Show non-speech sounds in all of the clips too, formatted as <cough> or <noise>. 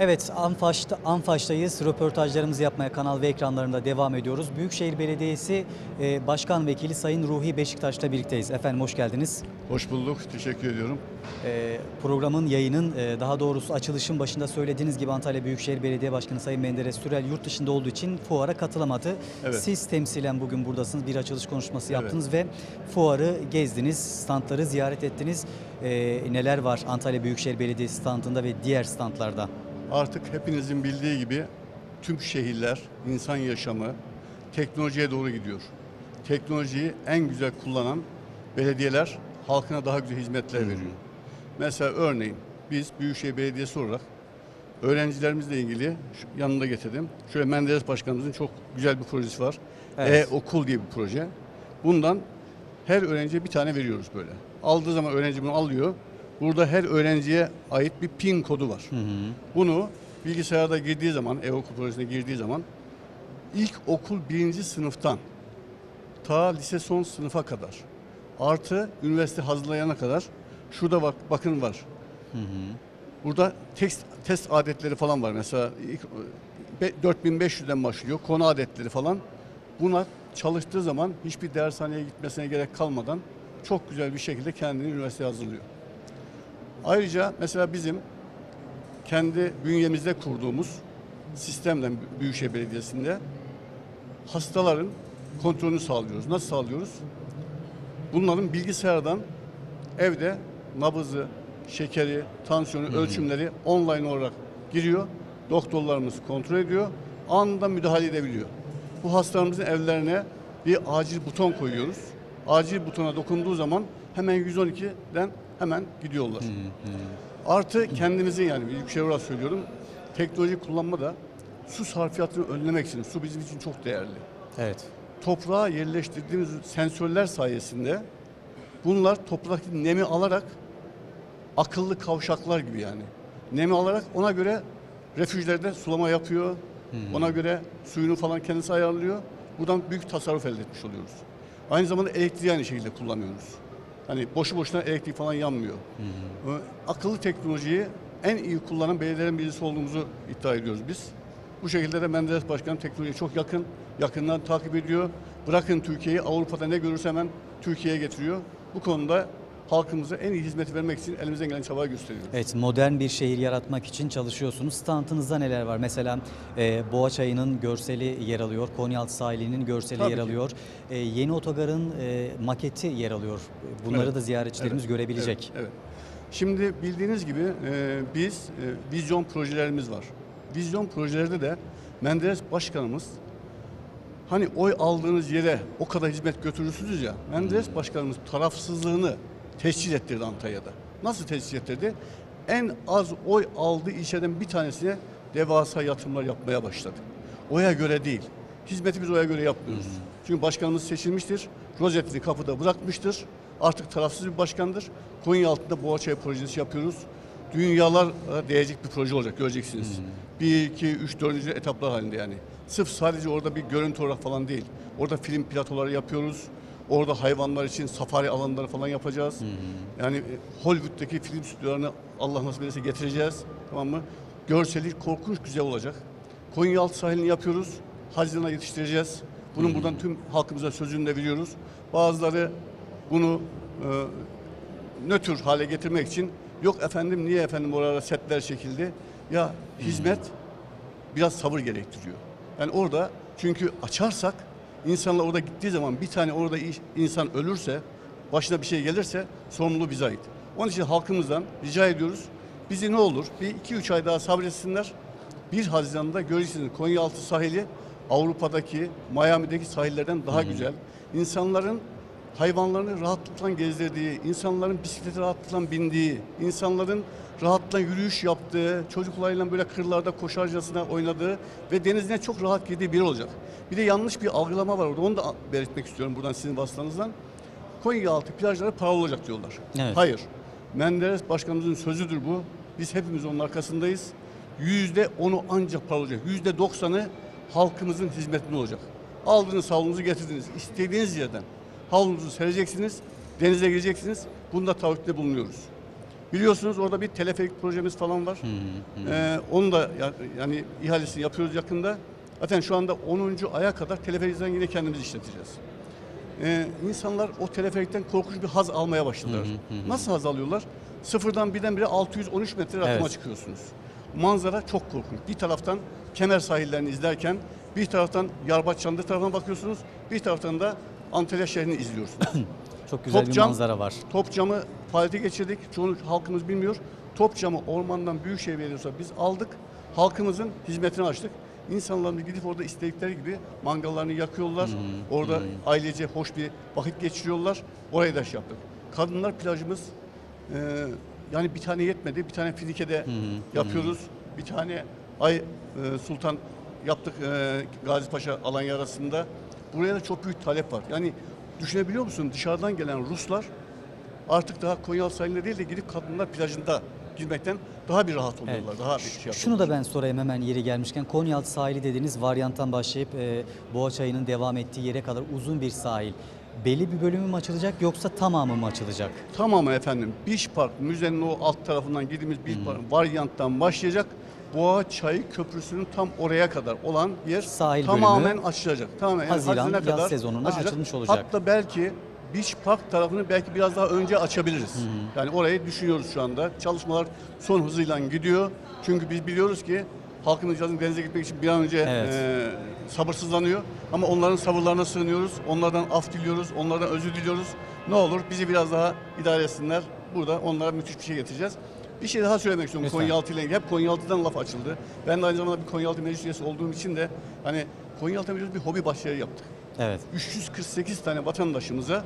Evet, Anfaş'ta, Anfaş'tayız. Röportajlarımızı yapmaya kanal ve ekranlarında devam ediyoruz. Büyükşehir Belediyesi e, Başkan Vekili Sayın Ruhi Beşiktaş'la birlikteyiz. Efendim hoş geldiniz. Hoş bulduk. Teşekkür ediyorum. E, programın yayının e, daha doğrusu açılışın başında söylediğiniz gibi Antalya Büyükşehir Belediye Başkanı Sayın Menderes Sürel yurt dışında olduğu için fuara katılamadı. Evet. Siz temsilen bugün buradasınız. Bir açılış konuşması Evet. yaptınız ve fuarı gezdiniz, standları ziyaret ettiniz. E, neler var Antalya Büyükşehir Belediyesi standında ve diğer standlarda? Artık hepinizin bildiği gibi tüm şehirler, insan yaşamı teknolojiye doğru gidiyor. Teknolojiyi en güzel kullanan belediyeler halkına daha güzel hizmetler veriyor. Mesela örneğin biz Büyükşehir Belediyesi olarak öğrencilerimizle ilgili yanında getirdim. Şöyle Menderes Başkanımızın çok güzel bir projesi var. Evet. E-Okul diye bir proje. Bundan her öğrenciye bir tane veriyoruz böyle. Aldığı zaman öğrenci bunu alıyor. Burada her öğrenciye ait bir pin kodu var. Bunu bilgisayarda girdiği zaman, e-okul projesine girdiği zaman ilk okul birinci sınıftan ta lise son sınıfa kadar artı üniversite hazırlayana kadar şurada bak bakın var. Burada test, test adetleri falan var. Mesela ilk, be- 4500'den başlıyor. Konu adetleri falan. Buna çalıştığı zaman hiçbir dershaneye gitmesine gerek kalmadan çok güzel bir şekilde kendini üniversiteye hazırlıyor. Ayrıca mesela bizim kendi bünyemizde kurduğumuz sistemden Büyükşehir Belediyesi'nde hastaların kontrolünü sağlıyoruz. Nasıl sağlıyoruz? Bunların bilgisayardan evde nabızı, şekeri, tansiyonu, ölçümleri online olarak giriyor. Doktorlarımız kontrol ediyor. Anında müdahale edebiliyor. Bu hastalarımızın evlerine bir acil buton koyuyoruz. Acil butona dokunduğu zaman hemen 112'den hemen gidiyorlar. Artı kendimizin yani büyükşehir olarak söylüyorum. Teknoloji kullanma da su sarfiyatını önlemek için. Su bizim için çok değerli Evet. toprağa yerleştirdiğimiz sensörler sayesinde bunlar topraktaki nemi alarak akıllı kavşaklar gibi yani. Nemi alarak ona göre refüjlerde sulama yapıyor. Ona göre suyunu falan kendisi ayarlıyor. Buradan büyük tasarruf elde etmiş oluyoruz. Aynı zamanda elektriği aynı şekilde kullanıyoruz. Hani boşu boşuna elektrik falan yanmıyor. Ee, Akıllı teknolojiyi en iyi kullanan belediyelerin birisi olduğumuzu iddia ediyoruz biz. Bu şekilde de Menderes Başkanım teknolojiye çok yakın, yakından takip ediyor. Bırakın Türkiye'yi, Avrupa'da ne görürse hemen Türkiye'ye getiriyor. Bu konuda halkımıza en iyi hizmeti vermek için elimizden gelen çabayı gösteriyoruz. Evet, modern bir şehir yaratmak için çalışıyorsunuz. Standınızda neler var? Mesela e, Boğaçayı'nın görseli yer alıyor, Konyaaltı sahilinin görseli Tabii yer ki. alıyor. E, yeni otogarın e, maketi yer alıyor. Bunları Evet, da ziyaretçilerimiz Evet, görebilecek. Evet, evet. Şimdi bildiğiniz gibi e, biz e, vizyon projelerimiz var. Vizyon projelerde de Menderes Başkanımız hani oy aldığınız yere o kadar hizmet götürürsünüz ya. Menderes Başkanımız tarafsızlığını tescil ettirdi Antalya'da. Nasıl tescil ettirdi? En az oy aldığı ilçeden bir tanesine devasa yatırımlar yapmaya başladı. Oya göre değil. Hizmeti biz oya göre yapmıyoruz. Çünkü başkanımız seçilmiştir. Rozetini kapıda bırakmıştır. Artık tarafsız bir başkandır. Konya altında Boğaçay projesi yapıyoruz. Dünyalar e, değecek bir proje olacak göreceksiniz. Bir, iki, üç, dördüncü etaplar halinde yani. Sırf sadece orada bir görüntü olarak falan değil. Orada film platoları yapıyoruz. Orada hayvanlar için safari alanları falan yapacağız. Yani e, Hollywood'daki film stüdyolarını Allah nasip ederse getireceğiz. Tamam mı? Görseli korkunç güzel olacak. Konyaaltı sahilini yapıyoruz. Haziran'a yetiştireceğiz. Bunun buradan tüm halkımıza sözünü de veriyoruz. Bazıları bunu e, nötr hale getirmek için yok efendim niye efendim orada setler çekildi? Ya hizmet biraz sabır gerektiriyor. Yani orada çünkü açarsak insanlar orada gittiği zaman bir tane orada iş- insan ölürse başına bir şey gelirse sorumluluğu bize ait. Onun için halkımızdan rica ediyoruz. Bizi ne olur bir iki üç ay daha sabretsinler. 1 Haziran'da göreceksiniz Konyaaltı sahili Avrupa'daki Miami'deki sahillerden daha güzel. İnsanların hayvanlarını rahatlıkla gezdirdiği, insanların bisiklete rahatlıkla bindiği, insanların rahatlıkla yürüyüş yaptığı, çocuklarıyla böyle kırlarda koşarcasına oynadığı ve denizine çok rahat girdiği biri olacak. Bir de yanlış bir algılama var orada. Onu da belirtmek istiyorum buradan sizin vasıtanızdan. Konyaaltı plajları paralı olacak diyorlar. Evet. Hayır. Menderes Başkanımızın sözüdür bu. Biz hepimiz onun arkasındayız. Yüzde onu ancak paralı olacak. Yüzde doksanı halkımızın hizmetinde olacak. Aldınız havlunuzu getirdiniz. İstediğiniz yerden havlunuzu sereceksiniz. Denize gireceksiniz. Bunda taahhütte bulunuyoruz. Biliyorsunuz orada bir teleferik projemiz falan var. Ee, onu da ya- yani ihalesini yapıyoruz yakında. Zaten şu anda 10. aya kadar teleferikten yine kendimiz işleteceğiz. Ee, insanlar o teleferikten korkunç bir haz almaya başladılar. Nasıl haz alıyorlar? Sıfırdan birdenbire 613 metre rakıma Evet. çıkıyorsunuz. Manzara çok korkunç. Bir taraftan kemer sahillerini izlerken bir taraftan Yarbaç Çandır tarafına bakıyorsunuz. Bir taraftan da Antalya şehrini izliyorsunuz. <laughs> Çok güzel bir Topçam- manzara var. Top camı faaliyete geçirdik. Çoğu halkımız bilmiyor. Top camı ormandan Büyükşehir Belediyesi biz aldık. Halkımızın hizmetine açtık. İnsanlarımız gidip orada istedikleri gibi mangallarını yakıyorlar. Orada ailece hoş bir vakit geçiriyorlar. Orayı da şey yaptık. Kadınlar plajımız e, yani bir tane yetmedi. Bir tane Finike'de yapıyoruz. Bir tane Ay e, Sultan yaptık e, Gazi Paşa Alanya arasında. Buraya da çok büyük talep var. Yani düşünebiliyor musun? Dışarıdan gelen Ruslar artık daha Konyaaltı sahilinde değil de gidip kadınlar plajında girmekten daha bir rahat oluyorlar. Daha bir şey. Şunu da ben sorayım hemen yeri gelmişken. Konyaaltı sahili dediğiniz varyanttan başlayıp e, Boğaçayı'nın devam ettiği yere kadar uzun bir sahil. Belli bir bölümü mü açılacak yoksa tamamı mı açılacak? Tamamı efendim. Beach Park müzenin o alt tarafından girdiğimiz Beach Park varyanttan başlayacak. Boğa Çayı Köprüsü'nün tam oraya kadar olan yer Sahil tamamen bölümü açılacak. Tamamen yani Haziran, Haziran'a yaz kadar sezonuna açılmış olacak. Hatta belki Beach Park tarafını belki biraz daha önce açabiliriz. Yani orayı düşünüyoruz şu anda. Çalışmalar son hızıyla gidiyor. Çünkü biz biliyoruz ki halkımız yazın denize gitmek için bir an önce Evet. e, sabırsızlanıyor. Ama onların sabırlarına sığınıyoruz. Onlardan af diliyoruz. Onlardan özür diliyoruz. Ne olur bizi biraz daha idare etsinler. Burada onlara müthiş bir şey getireceğiz. Bir şey daha söylemek istiyorum Lütfen. Konyaaltı ile ilgili. Hep Konyaaltı'dan laf açıldı. Ben de aynı zamanda bir Konyaaltı meclis üyesi olduğum için de hani Konyaaltı biliyoruz bir hobi başarı yaptık. Evet. 348 tane vatandaşımıza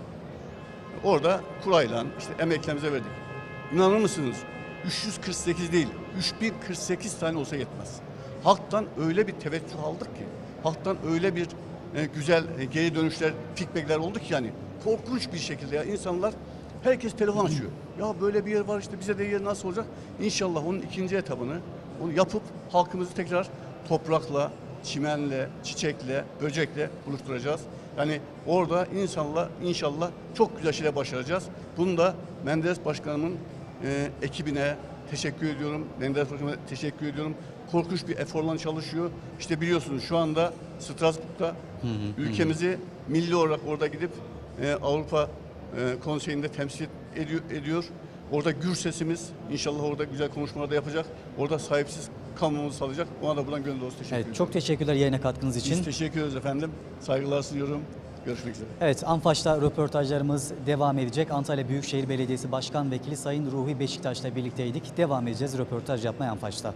orada kurayla işte emeklerimize verdik. İnanır mısınız? 348 değil, 3048 tane olsa yetmez. Halktan öyle bir teveccüh aldık ki, halktan öyle bir e, güzel e, geri dönüşler, feedbackler oldu ki yani korkunç bir şekilde ya insanlar herkes telefon açıyor. Ya böyle bir yer var işte bize de yer nasıl olacak? İnşallah onun ikinci etabını onu yapıp halkımızı tekrar toprakla, çimenle, çiçekle, böcekle buluşturacağız. Yani orada insanla inşallah çok güzel şeyler başaracağız. Bunu da Menderes Başkanımın e, ekibine teşekkür ediyorum. Menderes Başkanıma teşekkür ediyorum. Korkunç bir eforla çalışıyor. İşte biliyorsunuz şu anda Strasbourg'da ülkemizi milli olarak orada gidip e, Avrupa Konseyi'nde temsil ediyor. Orada gür sesimiz inşallah orada güzel konuşmalar da yapacak. Orada sahipsiz kalmamızı sağlayacak. Ona da buradan gönül dolusu teşekkür Evet, ediyorum. çok teşekkürler yayına katkınız için. Biz teşekkür ederiz efendim. Saygılar sunuyorum. Görüşmek üzere. Evet, Anfaş'ta röportajlarımız devam edecek. Antalya Büyükşehir Belediyesi Başkan Vekili Sayın Ruhi Beşiktaş'la birlikteydik. Devam edeceğiz röportaj yapmaya Anfaş'ta.